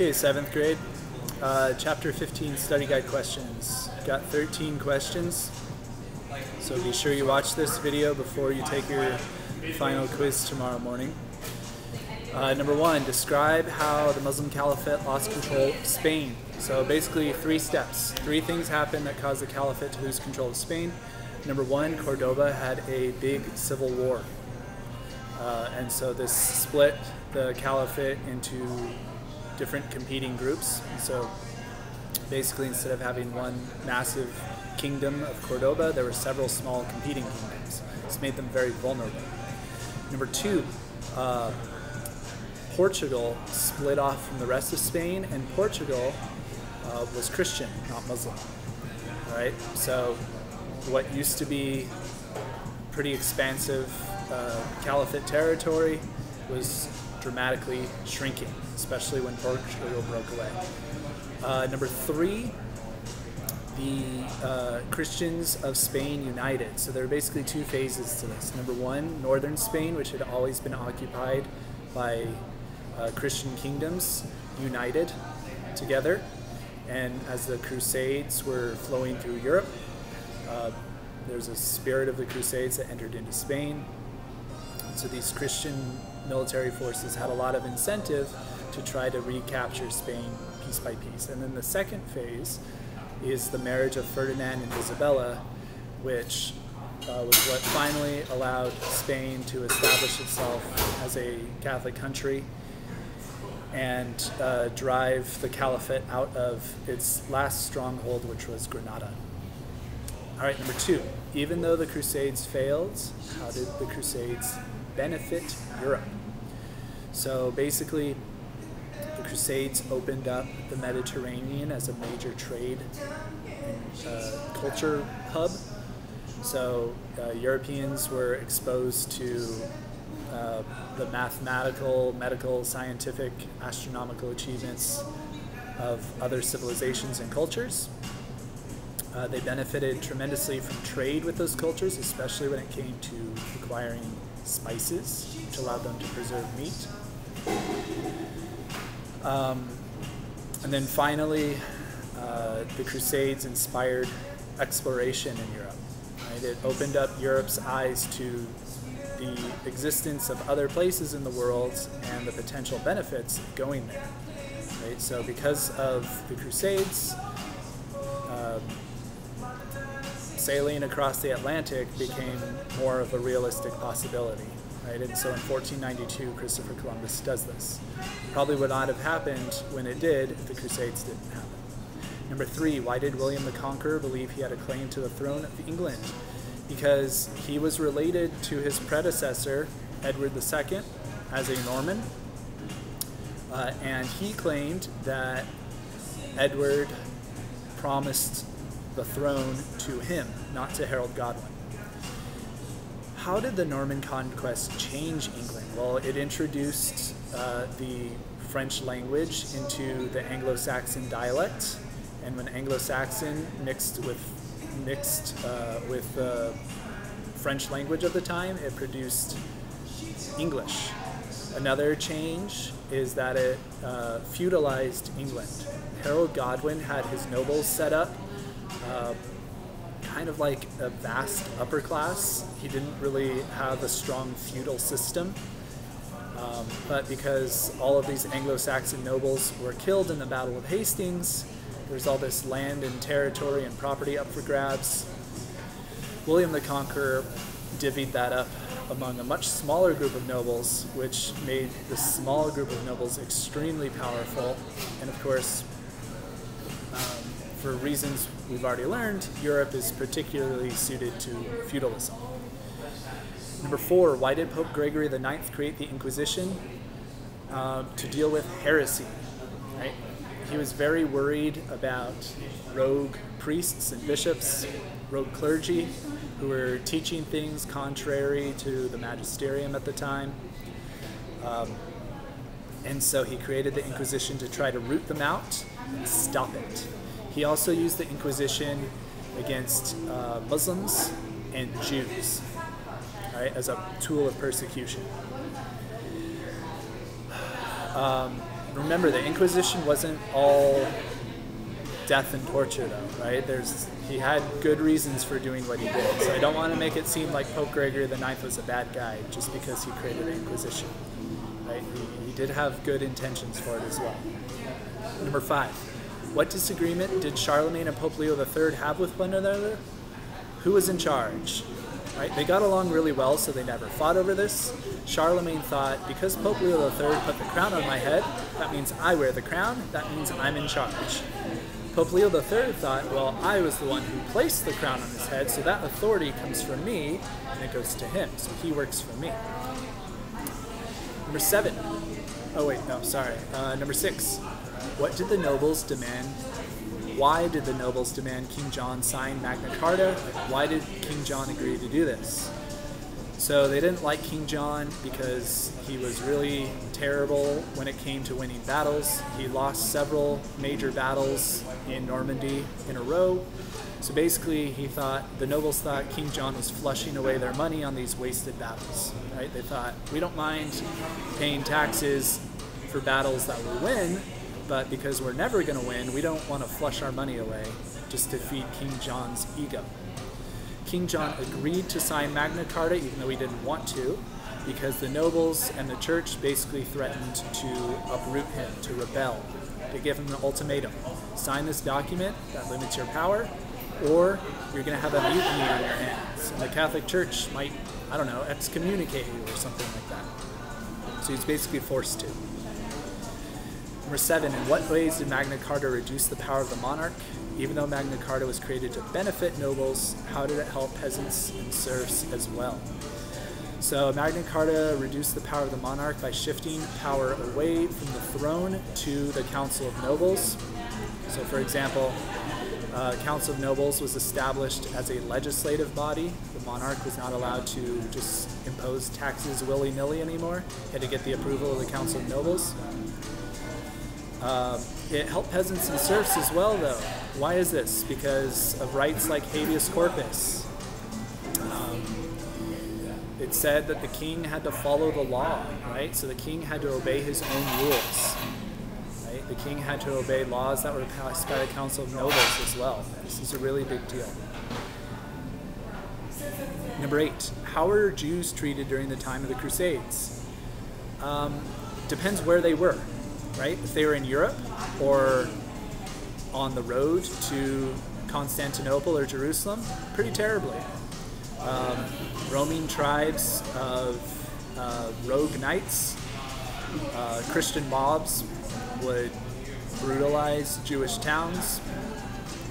Okay, seventh grade, uh, chapter 15 study guide questions. Got 13 questions, so be sure you watch this video before you take your final quiz tomorrow morning. Uh, number one, describe how the Muslim Caliphate lost control of Spain. So basically, three steps. Three things happened that caused the Caliphate to lose control of Spain. Number one, Cordoba had a big civil war. Uh, and so this split the Caliphate into different competing groups. So basically, instead of having one massive kingdom of Cordoba, there were several small competing kingdoms. This made them very vulnerable. Number two, uh, Portugal split off from the rest of Spain, and Portugal uh, was Christian, not Muslim. Right? So, what used to be pretty expansive uh, caliphate territory was dramatically shrinking, especially when Portugal broke away. Uh, number three, the uh, Christians of Spain united. So there are basically two phases to this. Number one, northern Spain, which had always been occupied by uh, Christian kingdoms, united together. And as the Crusades were flowing through Europe, uh, there's a spirit of the Crusades that entered into Spain. So these Christian military forces had a lot of incentive to try to recapture Spain piece by piece. And then the second phase is the marriage of Ferdinand and Isabella, which uh, was what finally allowed Spain to establish itself as a Catholic country and uh, drive the caliphate out of its last stronghold, which was Granada. All right, number two. Even though the Crusades failed, how did the Crusades benefit Europe? So basically, the Crusades opened up the Mediterranean as a major trade and uh, culture hub. So uh, Europeans were exposed to uh, the mathematical, medical, scientific, astronomical achievements of other civilizations and cultures. Uh, they benefited tremendously from trade with those cultures, especially when it came to acquiring spices, which allowed them to preserve meat. Um, and then finally, uh, the Crusades inspired exploration in Europe. Right? It opened up Europe's eyes to the existence of other places in the world and the potential benefits of going there. Right? So, because of the Crusades, sailing across the Atlantic became more of a realistic possibility. Right? And so in 1492, Christopher Columbus does this. Probably would not have happened when it did if the Crusades didn't happen. Number three, why did William the Conqueror believe he had a claim to the throne of England? Because he was related to his predecessor, Edward II, as a Norman. Uh, and he claimed that Edward promised the throne to him, not to Harold Godwin. How did the Norman conquest change England? Well, it introduced uh, the French language into the Anglo-Saxon dialect, and when Anglo-Saxon mixed with mixed uh, with the French language of the time, it produced English. Another change is that it uh, feudalized England. Harold Godwin had his nobles set up uh, kind of like a vast upper class. He didn't really have a strong feudal system. Um, but because all of these Anglo Saxon nobles were killed in the Battle of Hastings, there's all this land and territory and property up for grabs. William the Conqueror divvied that up among a much smaller group of nobles, which made the small group of nobles extremely powerful. And of course, um, for reasons we've already learned, Europe is particularly suited to feudalism. Number four, why did Pope Gregory IX create the Inquisition? Uh, to deal with heresy, right? He was very worried about rogue priests and bishops, rogue clergy, who were teaching things contrary to the magisterium at the time. Um, and so he created the Inquisition to try to root them out and stop it. He also used the Inquisition against uh, Muslims and Jews right, as a tool of persecution. Um, remember, the Inquisition wasn't all death and torture, though, right? There's he had good reasons for doing what he did. So I don't want to make it seem like Pope Gregory the Ninth was a bad guy just because he created the Inquisition. Right? He, he did have good intentions for it as well. Number five, what disagreement did Charlemagne and Pope Leo III have with one another? Who was in charge? Right? They got along really well, so they never fought over this. Charlemagne thought, because Pope Leo III put the crown on my head, that means I wear the crown, that means I'm in charge. Pope Leo III thought, well, I was the one who placed the crown on his head, so that authority comes from me and it goes to him. So he works for me. Number seven. Oh, wait, no, sorry. Uh, number six. What did the nobles demand? Why did the nobles demand King John sign Magna Carta? Why did King John agree to do this? So they didn't like King John because he was really terrible when it came to winning battles. He lost several major battles in Normandy in a row. So basically, he thought the nobles thought King John was flushing away their money on these wasted battles. Right? They thought we don't mind paying taxes for battles that we win, but because we're never going to win, we don't want to flush our money away just to feed King John's ego. King John agreed to sign Magna Carta even though he didn't want to, because the nobles and the church basically threatened to uproot him, to rebel, to give him an ultimatum. Sign this document that limits your power, or you're going to have a mutiny on your hands. And the Catholic Church might, I don't know, excommunicate you or something like that. So he's basically forced to. Number seven, in what ways did Magna Carta reduce the power of the monarch? Even though Magna Carta was created to benefit nobles, how did it help peasants and serfs as well? So Magna Carta reduced the power of the monarch by shifting power away from the throne to the Council of Nobles. So for example, uh, Council of Nobles was established as a legislative body. The monarch was not allowed to just impose taxes willy-nilly anymore. He had to get the approval of the Council of Nobles. Uh, it helped peasants and serfs as well, though. Why is this? Because of rights like habeas corpus. Um, it said that the king had to follow the law, right? So the king had to obey his own rules. Right? The king had to obey laws that were passed by the Council of Nobles as well. This is a really big deal. Number eight, how were Jews treated during the time of the Crusades? Um, depends where they were right? If they were in Europe or on the road to Constantinople or Jerusalem, pretty terribly. Um, roaming tribes of uh, rogue knights, uh, Christian mobs would brutalize Jewish towns,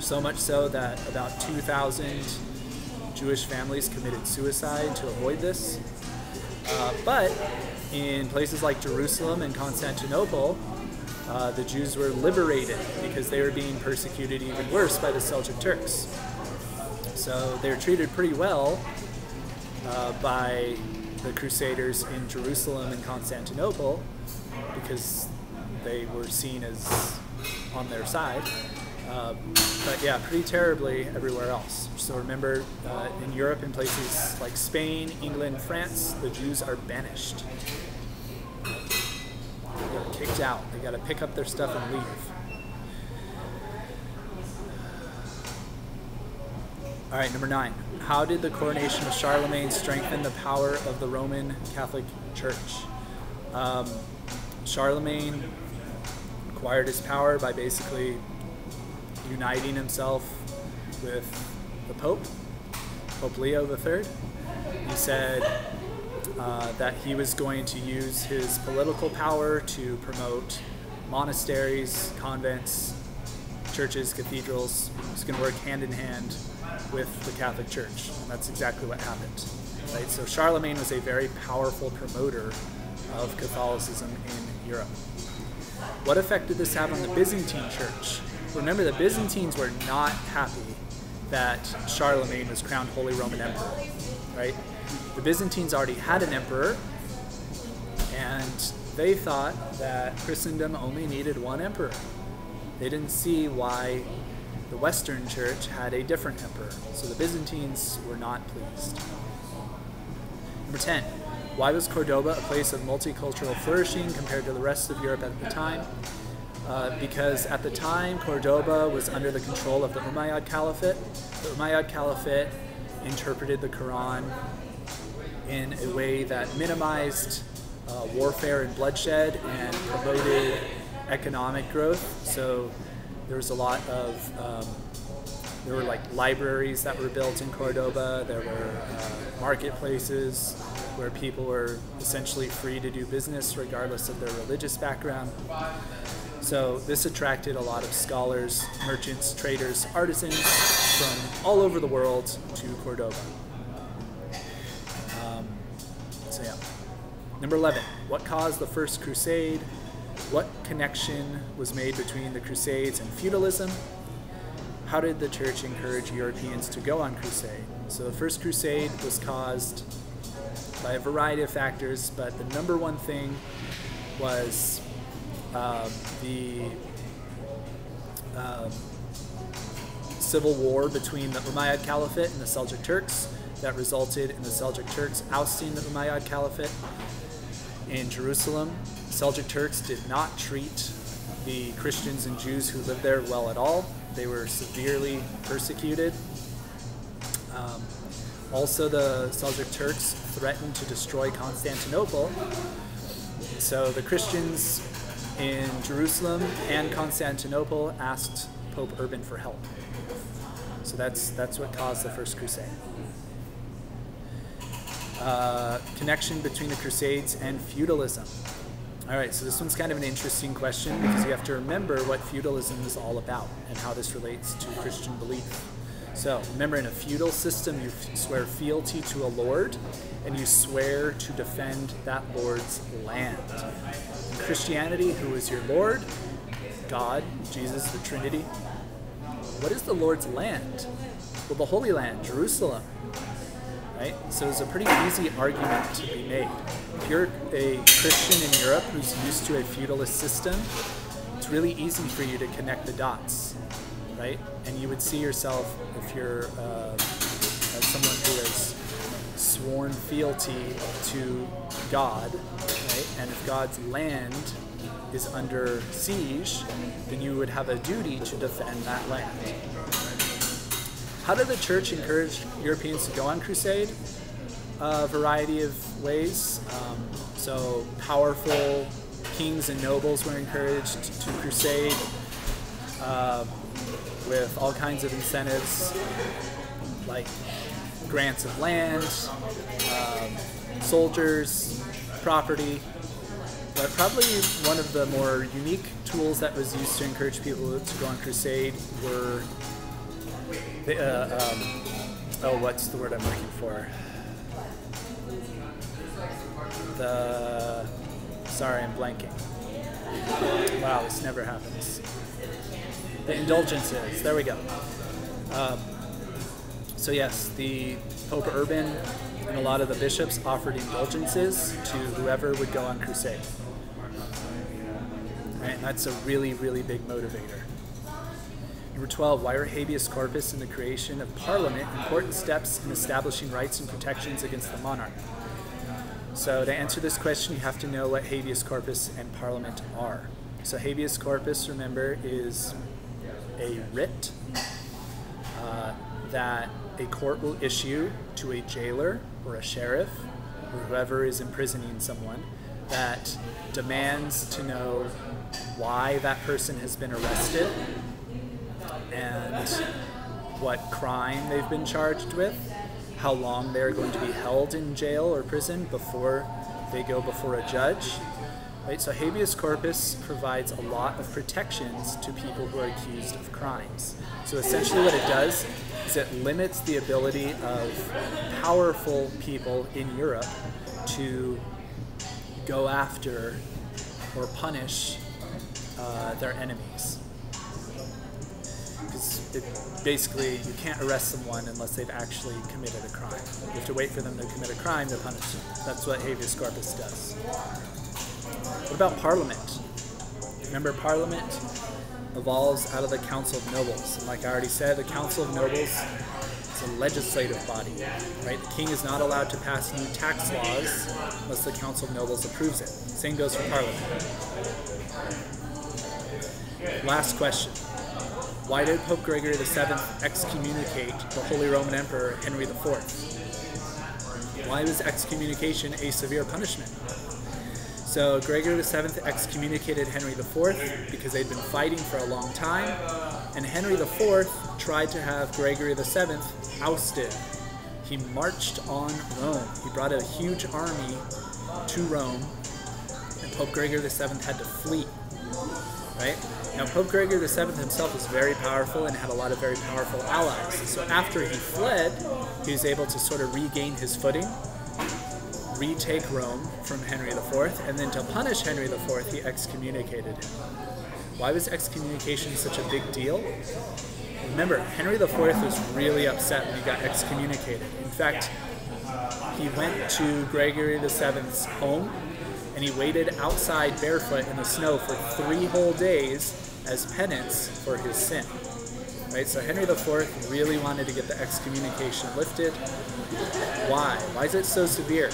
so much so that about 2,000 Jewish families committed suicide to avoid this. Uh, but in places like Jerusalem and Constantinople, uh, the Jews were liberated because they were being persecuted even worse by the Seljuk Turks. So they were treated pretty well uh, by the Crusaders in Jerusalem and Constantinople because they were seen as on their side. Uh, but yeah, pretty terribly everywhere else. So remember, uh, in Europe, in places like Spain, England, France, the Jews are banished They're kicked out. They got to pick up their stuff and leave. All right, number nine. How did the coronation of Charlemagne strengthen the power of the Roman Catholic Church? Um, Charlemagne acquired his power by basically uniting himself with the Pope, Pope Leo III. He said, uh, that he was going to use his political power to promote monasteries, convents, churches, cathedrals. He's going to work hand in hand with the Catholic Church, and that's exactly what happened. Right? So Charlemagne was a very powerful promoter of Catholicism in Europe. What effect did this have on the Byzantine Church? Remember, the Byzantines were not happy that Charlemagne was crowned Holy Roman Emperor, right? The Byzantines already had an emperor, and they thought that Christendom only needed one emperor. They didn't see why the Western Church had a different emperor, so the Byzantines were not pleased. Number 10. why was Cordoba a place of multicultural flourishing compared to the rest of Europe at the time? Uh, because at the time, Cordoba was under the control of the Umayyad Caliphate. The Umayyad Caliphate interpreted the Quran in a way that minimized uh, warfare and bloodshed and promoted economic growth. So there was a lot of um, there were like libraries that were built in Cordoba. There were uh, marketplaces where people were essentially free to do business regardless of their religious background. So this attracted a lot of scholars, merchants, traders, artisans from all over the world to Cordoba. Um, so yeah. Number 11, what caused the First Crusade? What connection was made between the Crusades and feudalism? How did the church encourage Europeans to go on crusade? So the First Crusade was caused by a variety of factors, but the number one thing was um, the um, civil war between the Umayyad Caliphate and the Seljuk Turks that resulted in the Seljuk Turks ousting the Umayyad Caliphate in Jerusalem. Seljuk Turks did not treat the Christians and Jews who lived there well at all. They were severely persecuted. Um, also, the Seljuk Turks threatened to destroy Constantinople. So the Christians in Jerusalem and Constantinople asked Pope Urban for help. So that's that's what caused the First Crusade. Uh, connection between the Crusades and feudalism. All right, so this one's kind of an interesting question because you have to remember what feudalism is all about and how this relates to Christian belief. So remember, in a feudal system, you swear fealty to a lord and you swear to defend that lord's land. In Christianity, who is your lord? God, Jesus, the Trinity. What is the Lord's land? Well, the Holy Land, Jerusalem right? So it's a pretty easy argument to be made. If you're a Christian in Europe who's used to a feudalist system, it's really easy for you to connect the dots, right? And you would see yourself if you're uh, as someone who has sworn fealty to God, right? And if God's land is under siege, then you would have a duty to defend that land. How did the church encourage Europeans to go on crusade? A variety of ways. Um, so, powerful kings and nobles were encouraged to crusade uh, with all kinds of incentives like grants of land, um, soldiers, property. But probably one of the more unique tools that was used to encourage people to go on crusade were the, uh, um, oh, what's the word I'm looking for? The, sorry, I'm blanking. Wow, this never happens. The indulgences, there we go. Um, so yes, the Pope Urban and a lot of the bishops offered indulgences to whoever would go on crusade. Right, and that's a really, really big motivator. Number 12, why are habeas corpus and the creation of parliament important steps in establishing rights and protections against the monarch? So to answer this question, you have to know what habeas corpus and parliament are. So habeas corpus, remember, is a writ uh, that a court will issue to a jailer or a sheriff or whoever is imprisoning someone that demands to know why that person has been arrested and what crime they've been charged with, how long they're going to be held in jail or prison before they go before a judge. Right? So habeas corpus provides a lot of protections to people who are accused of crimes. So essentially what it does is it limits the ability of powerful people in Europe to go after or punish uh, their enemies because basically you can't arrest someone unless they've actually committed a crime. You have to wait for them to commit a crime to punish them. That's what habeas corpus does. What about Parliament? Remember, Parliament evolves out of the Council of Nobles. And like I already said, the Council of Nobles is a legislative body, right? The king is not allowed to pass new tax laws unless the Council of Nobles approves it. Same goes for Parliament. Last question. Why did Pope Gregory VII excommunicate the Holy Roman Emperor Henry IV? Why was excommunication a severe punishment? So Gregory VII excommunicated Henry IV because they'd been fighting for a long time, and Henry IV tried to have Gregory VII ousted. He marched on Rome. He brought a huge army to Rome, and Pope Gregory VII had to flee. Right? Now, Pope Gregory VII himself was very powerful and had a lot of very powerful allies. So after he fled, he was able to sort of regain his footing, retake Rome from Henry IV, and then to punish Henry IV, he excommunicated him. Why was excommunication such a big deal? Remember, Henry IV was really upset when he got excommunicated. In fact, he went to Gregory VII's home and he waited outside barefoot in the snow for three whole days as penance for his sin. Right? So Henry IV really wanted to get the excommunication lifted. Why? Why is it so severe?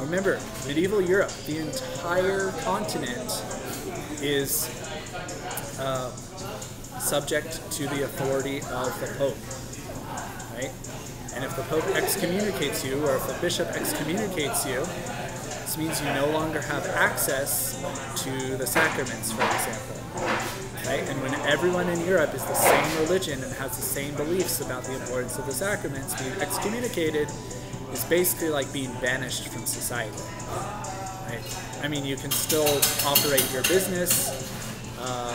Remember, medieval Europe, the entire continent is uh, subject to the authority of the Pope. Right? And if the Pope excommunicates you, or if the bishop excommunicates you, this means you no longer have access to the sacraments, for example. Right? And when everyone in Europe is the same religion and has the same beliefs about the importance of the sacraments, being excommunicated is basically like being banished from society. Right? I mean, you can still operate your business, uh,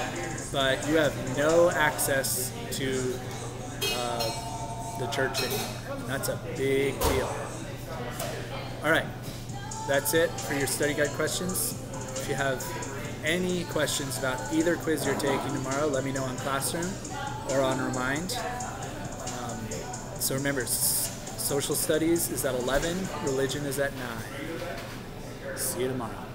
but you have no access to uh, the church anymore. That's a big deal. All right, that's it for your study guide questions. If you have any questions about either quiz you're taking tomorrow, let me know on Classroom or on Remind. Um, so remember, social studies is at 11, religion is at 9. See you tomorrow.